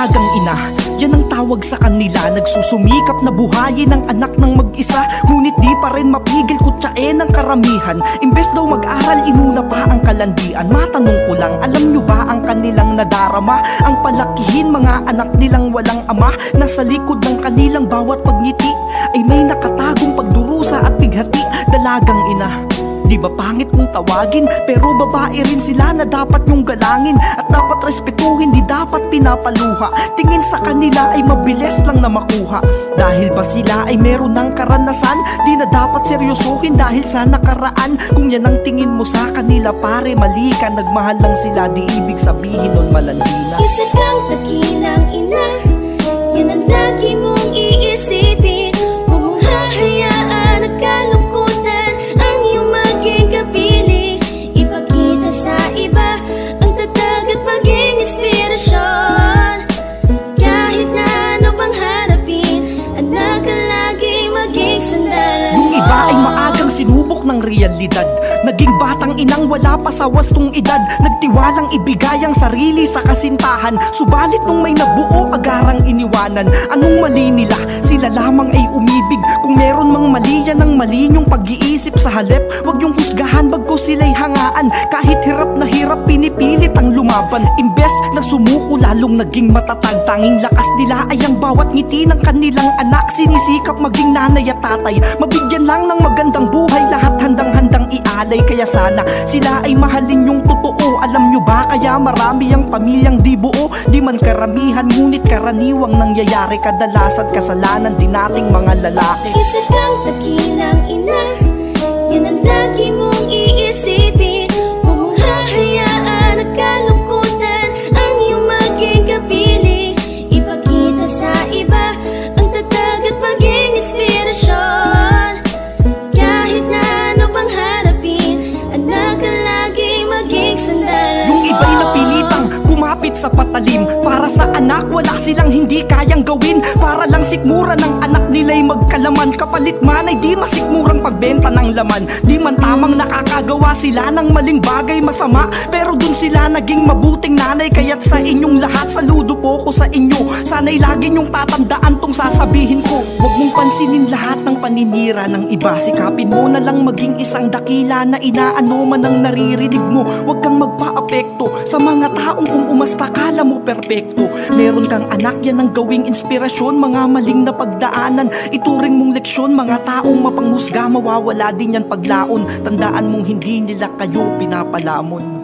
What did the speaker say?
Dalagang ina, yan ang tawag sa kanila. Nagsusumikap na buhayin ang anak ng mag-isa Ngunit di pa rin mapigil kutsain ng karamihan. Imbes daw mag-aral, inuna pa ang kalandian. Matanong ko lang, alam nyo ba ang kanilang nadarama? Ang palakihin mga anak nilang walang ama Nasa likod ng kanilang bawat pagngiti Ay may nakatagong pagdurusa at bighati Dalagang ina Di ba pangit kung tawagin? Pero babae rin sila na dapat yung galangin At dapat dapat pinapaluha. Tingin sa kanila ay mabilis lang na makuha. Dahil ba sila ay meron ng karanasan? Di na dapat seryosuhin dahil sa nakaraan. Kung yan ang tingin mo sa kanila pare mali ka. Nagmahal lang sila di ibig sabihin nun malandi na Isa kang dakilang ina. Yan ang lagi mong iisipin sinubok ng realidad. Naging batang inang wala pa sa wastong edad. Nagtiwalang ibigay ang sarili sa kasintahan. Subalit nung may nabuo agarang iniwanan Anong mali nila? Sila lamang ay umibig. Kung meron mang mali yan ang mali niyong pag-iisip sa halip Huwag yung husgahan bagko sila'y hangaan. Kahit hirap na hirap pinipilit ang lumaban. Imbes na sumuko lalong naging matatag. Tanging lakas nila ay ang bawat ngiti ng kanilang anak. Sinisikap maging nanay at tatay. Mabigyan lang ng magandang buhay Lahat ialay Kaya sana? Sila ay mahalin yung totoo. Alam nyo ba? Kaya marami ang pamilyang di buo. Di man karamihan ngunit karaniwang nangyayari. Kadalasan kasalanan din nating mga lalaki. Isa kang dakilang sa patalim. Para sa anak wala silang hindi kayang gawin. Para lang sikmura ng anak nila'y magkalaman. Kapalit man ay di masikmurang pagbenta ng laman. Di man tamang nakakagawa sila ng maling bagay masama. Pero dun sila naging mabuting nanay. Kaya't sa inyong lahat saludo po ko sa inyo. Sana'y lagi niyong tatandaan tong sasabihin ko. Huwag mong pansinin lahat ng paninira ng iba. Sikapin mo na lang maging isang dakila na inaano man ang naririnig mo. Huwag kang magpa-apekto sa mga taong kung umasta kala mo perpekto. Meron kang anak yan ang gawing inspirasyon. Mga maling na pagdaanan Ituring mong leksyon. Mga taong mapanghusga Mawawala din yan paglaon. Tandaan mong hindi nila kayo pinapalamon